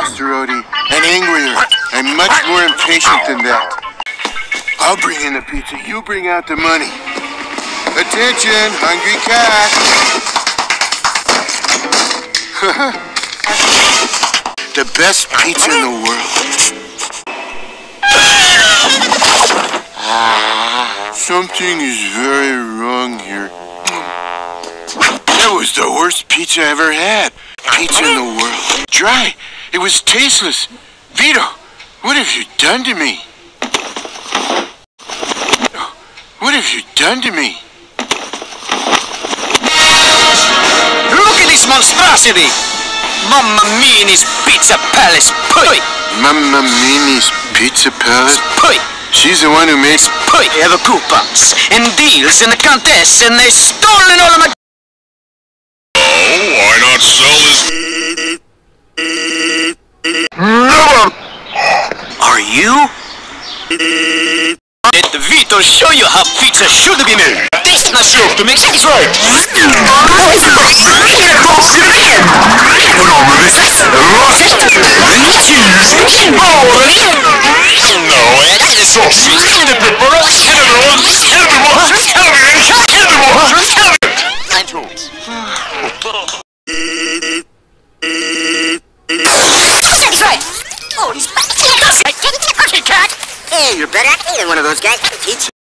faster, Odie, and angrier, and much more impatient than that. I'll bring in the pizza, you bring out the money. Attention, hungry cat! the best pizza in the world. Something is very wrong here. That was the worst pizza I ever had. Pizza in the world. Dry. It was tasteless. Vito, what have you done to me? What have you done to me? Look at this monstrosity! Mamma Mini's Pizza Palace Pui! Mamma Mini's Pizza Palace? Pui! She's the one who makes... Pui! They have coupons and deals and the Countess and they've stolen all of my... Oh, why not sell this? Are you? Let Vito show you how pizza should be made. This not show to make sense right. No, you're better at it than one of those guys. Teach